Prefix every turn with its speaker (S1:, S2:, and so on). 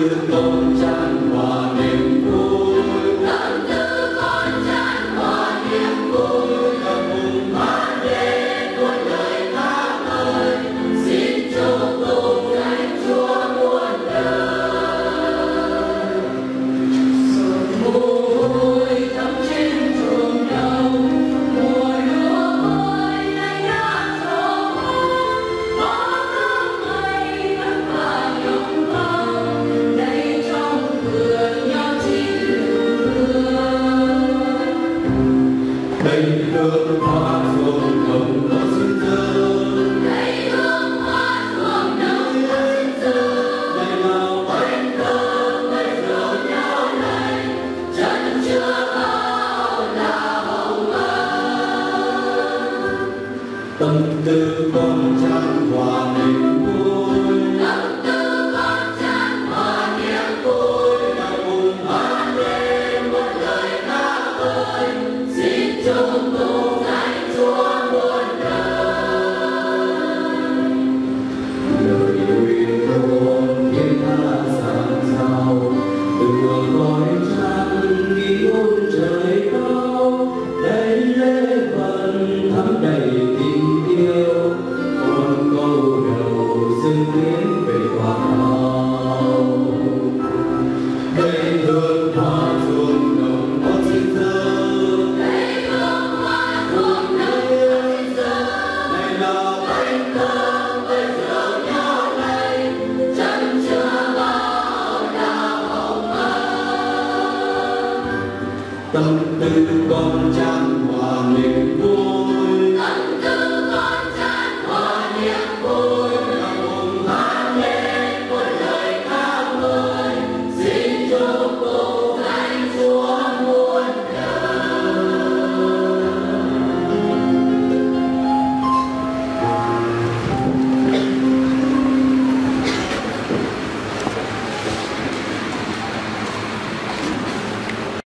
S1: từ tư con
S2: tâm tư con trang hòa niềm vui.